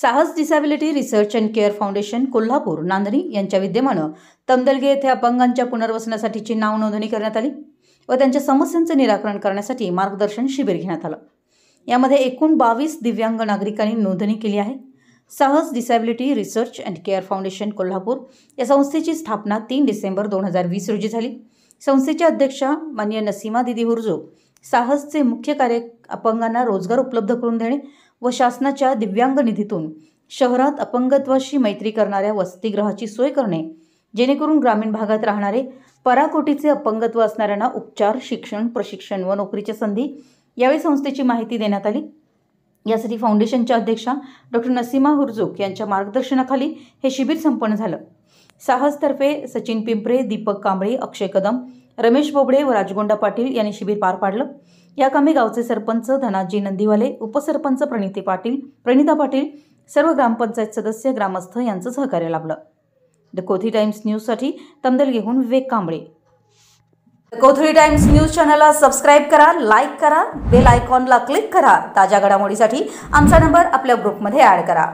Sahas disability research and care foundation Kolhapur Nandani यांच्या विद्यमानं तमदलगे येथे अपंगांच्या पुनर्वसनासाठीची नाव नोंदणी करण्यात आली व त्यांच्या समस्यांचे निराकरण करण्यासाठी मार्गदर्शन शिबिर घेण्यात आलं. यामध्ये एकूण बावीस दिव्यांग नागरिकांनी नोंदणी केली आहे. Sahas disability research and care foundation Kolhapur या संस्थेची स्थापना तीन डिसेंबर दोन हजार वीस रोजी झाली. संस्थेच्या अध्यक्षा मान्य नसीमा दिदी हुर्जो साहसचे मुख्य कार्य अपंगांना रोजगार उपलब्ध करून देणे व शासनाच्या दिव्यांग निधीतून शहरात अपंगत्वाशी मैत्री करणाऱ्या वसतिगृहाची सोय करणे जेणेकरून ग्रामीण भागात राहणारे पराकोटीचे अपंगत्व असणाऱ्यांना उपचार शिक्षण प्रशिक्षण व नोकरीच्या संधी यावेळी संस्थेची माहिती देण्यात आली. यासाठी फाउंडेशनच्या अध्यक्षा डॉक्टर नसीमा हुरजूक यांच्या मार्गदर्शनाखाली हे शिबिर संपन्न झालं. साहसतर्फे सचिन पिंपरे दीपक कांबळे अक्षय कदम रमेश बोबडे व राजगोंडा पाटील यांनी शिबिर पार पाडलं. या कामी गावचे सरपंच धनाजी नंदीवाले उपसरपंच प्रणिती पाटील प्रणिता पाटील सर्व ग्रामपंचायत सदस्य ग्रामस्थ यांचं सहकार्य लाभलं. द कोथी टाइम्स न्यूजसाठी तमदलगेहून विवेक कांबळे. कोथळी टाइम्स न्यूज चॅनलला सबस्क्राईब करा लाईक करा बेल आयकॉनला क्लिक करा. ताज्या घडामोडीसाठी आमचा नंबर आपल्या ग्रुपमध्ये ॲड करा.